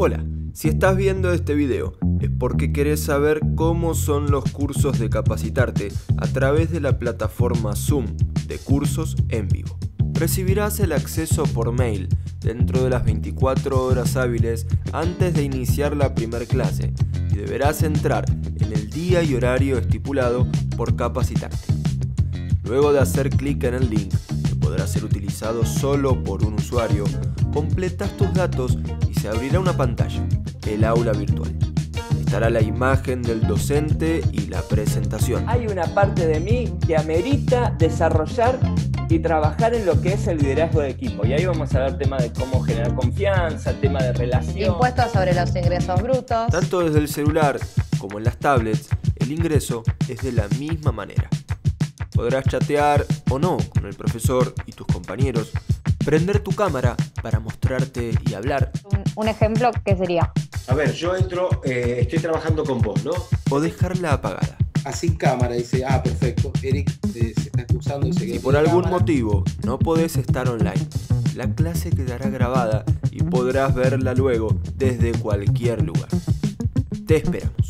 Hola, si estás viendo este video es porque querés saber cómo son los cursos de capacitarte a través de la plataforma Zoom de cursos en vivo. Recibirás el acceso por mail dentro de las 24 horas hábiles antes de iniciar la primer clase y deberás entrar en el día y horario estipulado por capacitarte. Luego de hacer clic en el link, que podrá ser utilizado solo por un usuario, completas tus datos se abrirá una pantalla, el aula virtual. Estará la imagen del docente y la presentación. Hay una parte de mí que amerita desarrollar y trabajar en lo que es el liderazgo de equipo. Y ahí vamos a ver tema de cómo generar confianza, tema de relación. Impuestos sobre los ingresos brutos. Tanto desde el celular como en las tablets, el ingreso es de la misma manera. Podrás chatear o no con el profesor y tus compañeros, prender tu cámara para mostrarte y hablar, Un, un ejemplo que sería. A ver, yo entro, eh, estoy trabajando con vos, ¿no? o dejarla apagada. así cámara, dice, ah, perfecto, Eric eh, se está excusando y se Si por algún cámara. motivo no podés estar online, la clase quedará grabada y podrás verla luego desde cualquier lugar. Te esperamos.